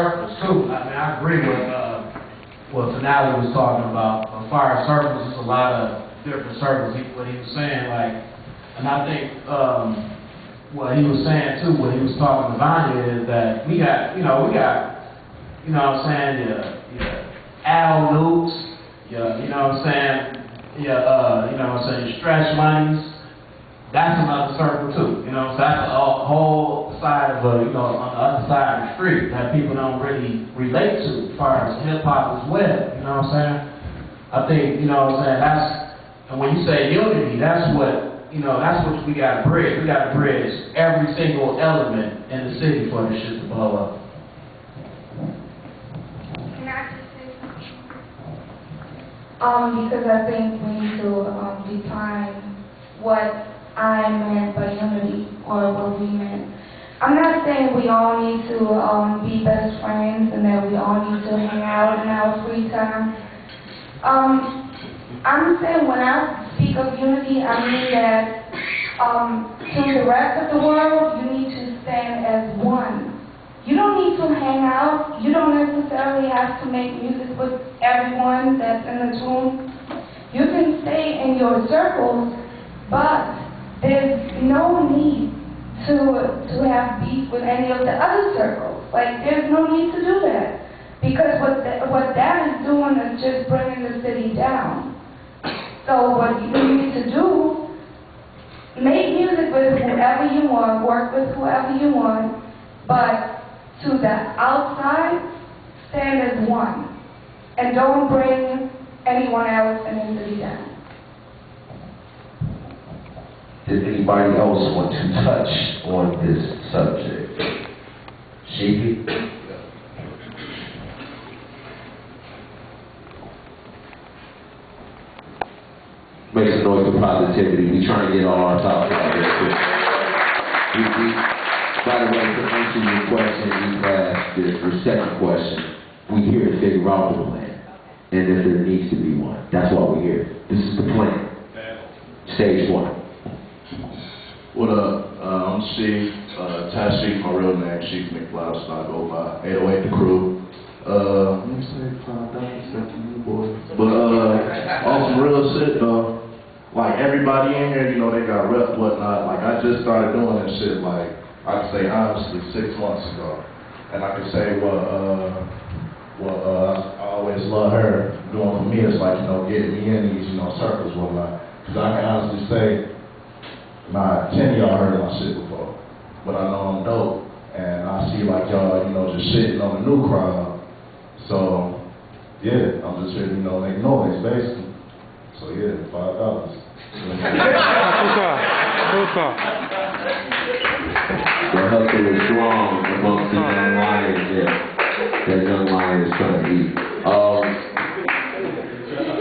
circles too, I mean, I agree with, uh, what Finale was talking about. As circles, there's a lot of different circles, he, what he was saying, like, and I think, um, what he was saying too, what he was talking to Vanya is that we got, you know, we got, you know what I'm saying, your, your Al Loops, your, you know what I'm saying, your, uh, you know what I'm saying, stretch monies, that's another circle too, you know, so that's a whole side of, you know, on the other side of the street that people don't really relate to as far as hip hop as well, you know what I'm saying? I think, you know what I'm saying, that's, and when you say unity, that's what, you know, that's what we gotta bridge. We gotta bridge every single element in the city for this shit to blow up. Um, because I think we need to, um, define what I meant by unity or what we meant. I'm not saying we all need to, um, be best friends and that we all need to hang out in our free time. Um, I'm saying when I speak of unity, I mean that, um, to the rest of the world, you need to stand as one. You don't need to hang out, you don't necessarily have to make music with everyone that's in the room. You can stay in your circles, but there's no need to, to have beef with any of the other circles. Like, there's no need to do that. Because what, tha- what that is doing is just bringing the city down. So what you need to do, make music with whoever you want, work with whoever you want, but to the outside, stand as one. And don't bring anyone else in the city down. Does anybody else want to touch on this subject? Sheepy? Make some noise for positivity. We trying to get all our topics out there quick. We, we, by the way, to answer your question, you asked this, the second question, we here to figure out the plan. And if there needs to be one. That's why we're here. This is the plan. Stage one. What up? Uh, I'm uh, Ty Chief, my real name, Chief McLeod, so I go by 808 The Crew. Uh. But, uh, on some real shit though, like everybody in here, you know, they got rep whatnot. Like I just started doing this shit, like, I can say honestly, six months ago. And I can say what, uh, what, uh, I always love her doing for me is like, you know, getting me in these, you know, circles, whatnot. Cause I can honestly say, Nah, ten of y'all heard my shit before, but I know I'm dope, and I see like y'all, you know, just shitting on the new crowd. So, yeah, I'm just here, to, you know, make noise, basically. So yeah, five dollars. The hustle is strong amongst the young lions, yeah. That young lion is trying to eat. Um,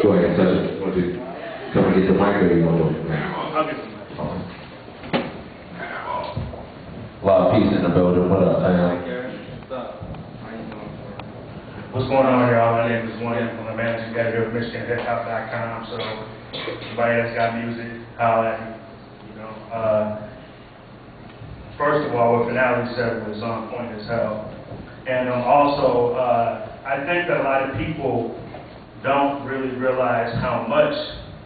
go ahead, to come and get the mic or you want to? A lot of peace in the building. What up, fam? What's going on, y'all? My name is William, I'm the managing editor of MichiganHipHop.com, so anybody that's got music, holla at me, you know. Uh, First of all, what Finale said was on point as hell. And um, also, uh, I think that a lot of people don't really realize how much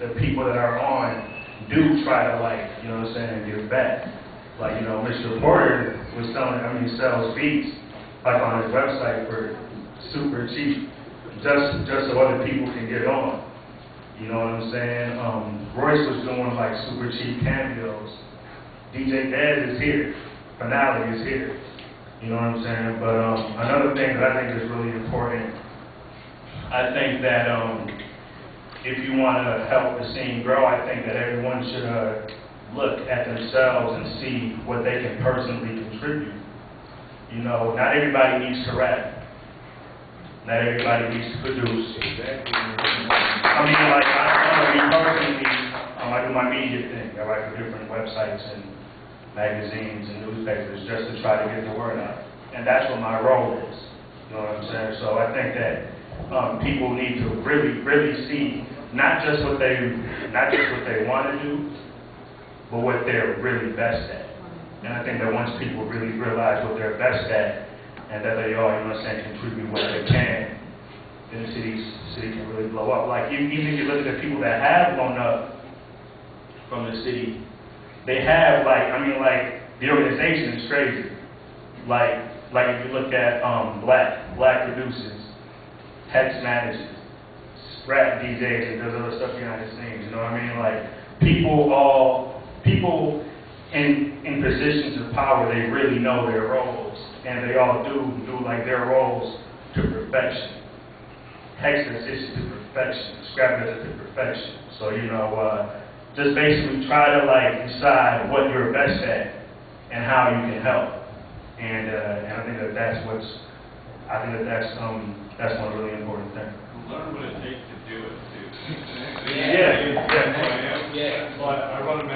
the people that are on do try to like, you know what I'm saying, give back. Like, you know, Mr. Porter was selling, I mean, sells beats, like on his website for super cheap, just, just so other people can get on. You know what I'm saying? Um, Royce was doing like super cheap cameos. DJ Dez is here. Finale is here. You know what I'm saying? But um, another thing that I think is really important, I think that um, if you want to help the scene grow, I think that everyone should uh, look at themselves and see what they can personally contribute. You know, not everybody needs to rap. Not everybody needs to produce. I mean, like, I, I know me personally, um, I do my media thing. I write for different websites and magazines and newspapers just to try to get the word out. And that's what my role is. You know what I'm saying? So I think that um, people need to really, really see not just what they, not just what they want to do, but what they're really best at. And I think that once people really realize what they're best at, and that they all, you know what I'm saying, contribute what they can, then the city's, city can really blow up. Like, even if you look at the people that have blown up from the city, they have, like, I mean, like, the organization is crazy. Like, like if you look at, um, black, black producers, text managers, rap DJs, and does other stuff behind the scenes, you know what I mean? Like, people all, people in, in positions of power, they really know their roles, and they all do, do like their roles to perfection. Text assist to perfection, scrap it to perfection. So, you know, uh, just basically try to like decide what you're best at and how you can help. And, uh, and I think that that's what's, I think that that's, um, that's one really important thing. Learn what it takes to do it, too. Yeah, yeah. Yeah, but I want to